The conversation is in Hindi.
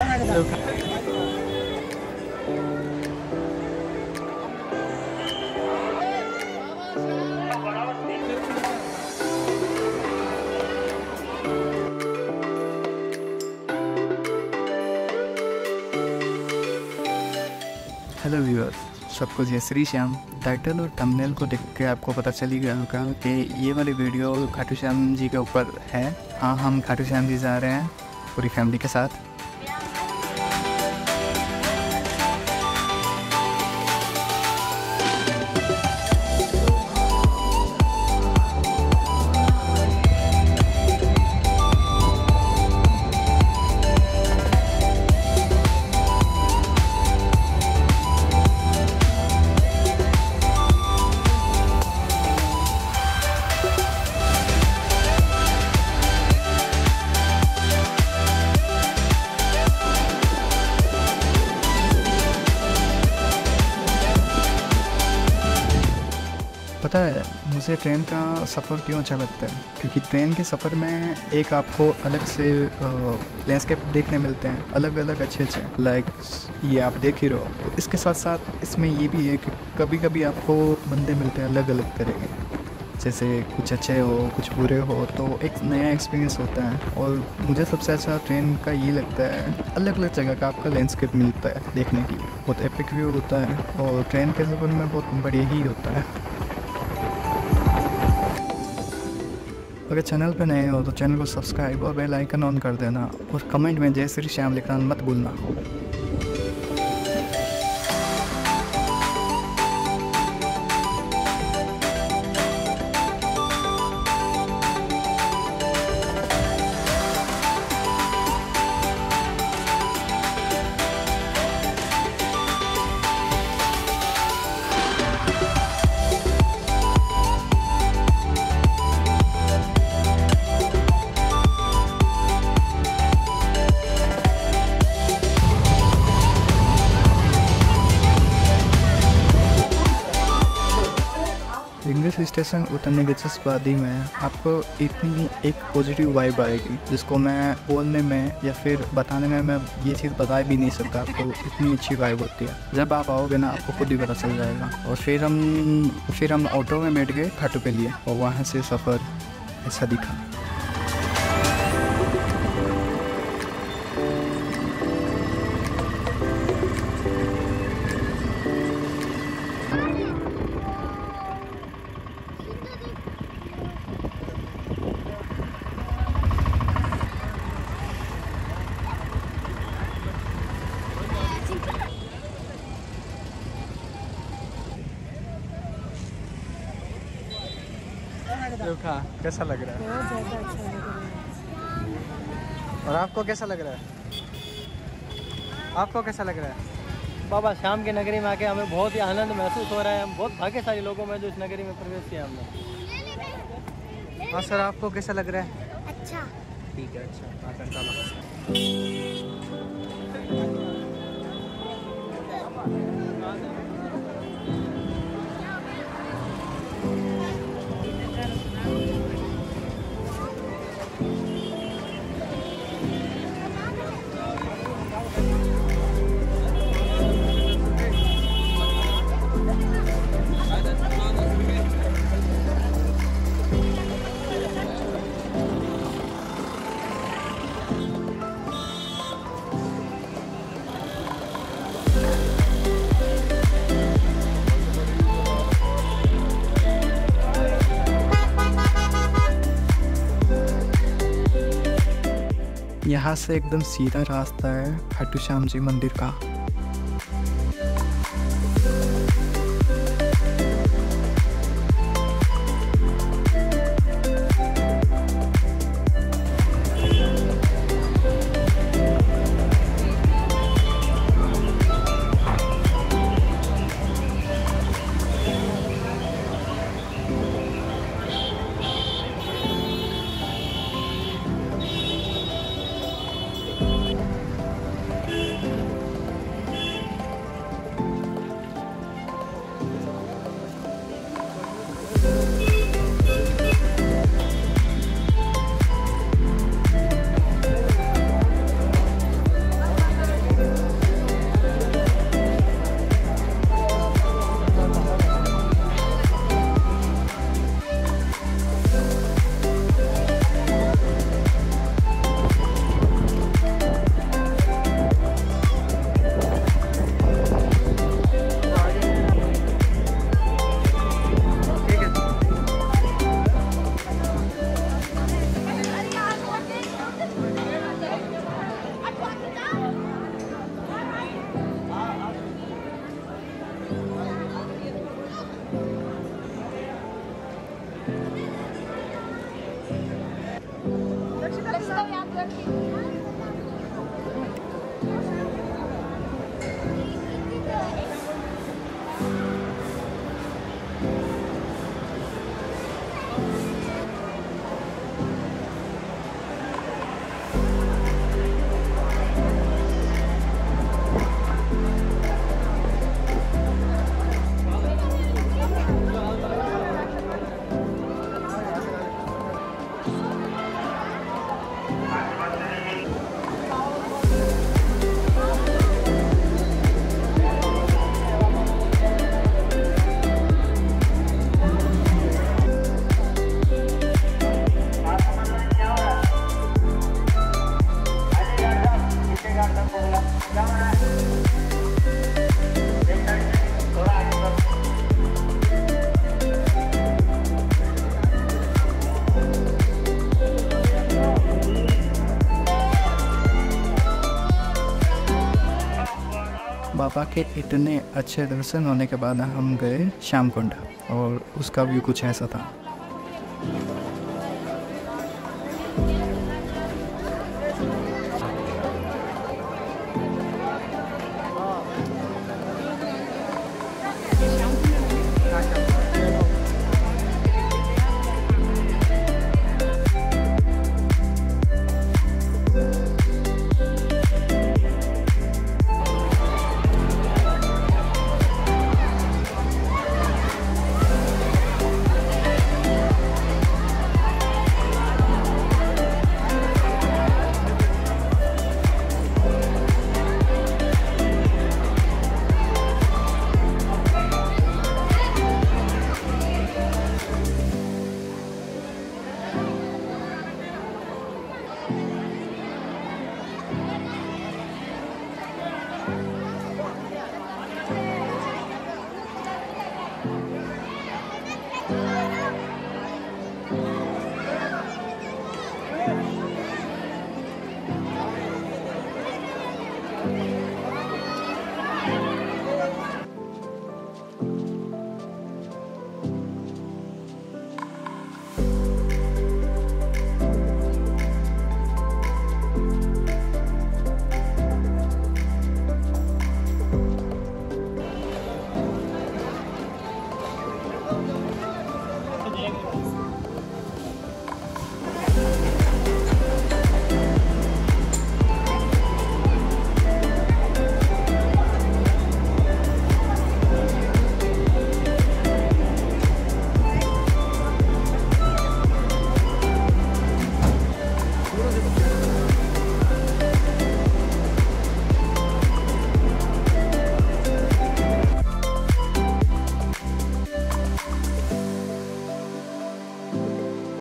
हेलो व्यूअर्स सबको जय श्री श्याम। टाइटल और थंबनेल को देख के आपको पता चल ही गया होगा कि ये वाली वीडियो खाटू श्याम जी के ऊपर है। हाँ हम खाटू श्याम जी जा रहे हैं, पूरी फैमिली के साथ। पता है, मुझे ट्रेन का सफ़र क्यों अच्छा लगता है? क्योंकि ट्रेन के सफ़र में एक आपको अलग से लैंडस्केप देखने मिलते हैं अलग अलग अच्छे अच्छे। लाइक ये आप देख ही रहो इसके साथ साथ इसमें ये भी है कि कभी कभी आपको बंदे मिलते हैं अलग अलग तरह के। जैसे कुछ अच्छे हो, कुछ बुरे हो तो एक नया एक्सपीरियंस होता है। और मुझे सबसे अच्छा ट्रेन का ये लगता है अलग अलग जगह का आपका लैंडस्केप मिलता है देखने की बहुत एपिक व्यू होता है और ट्रेन के सफ़र में बहुत बढ़िया ही होता है। अगर चैनल पर नए हो तो चैनल को सब्सक्राइब और बेल आइकन ऑन कर देना और कमेंट में जय श्री श्याम लिखना मत भूलना। इंग्लिश स्टेशन उतरने के जस्ट बाद ही मैं, आपको इतनी एक पॉजिटिव वाइब आएगी, जिसको मैं बोलने में या फिर बताने में मैं ये चीज़ बता भी नहीं सकता, आपको इतनी अच्छी वाइब होती है। जब आप आओगे ना, आपको खुद ही पता चल जाएगा। और फिर हम फिर हम ऑटो में बैठ गए खाटू के लिए, और वहाँ से सफ़र ऐसा दिखा। देखा कैसा लग रहा है? बहुत ज़्यादा अच्छा लग रहा है। और आपको कैसा लग रहा है? आपको कैसा लग रहा है? बाबा शाम की नगरी में आके हमें बहुत ही आनंद महसूस हो रहा है। हम बहुत भाग्यशाली लोगों में जो इस नगरी में प्रवेश किया हमने। हाँ सर आपको कैसा लग रहा है? अच्छा। ठीक है अच्छा। हाँ सर चलो। यहाँ से एकदम सीधा रास्ता है खाटू श्याम जी मंदिर का। बाबा के इतने अच्छे दर्शन होने के बाद हम गए श्याम कुंड और उसका व्यू कुछ ऐसा था।